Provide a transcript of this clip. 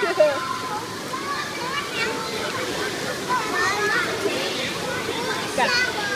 妈 妈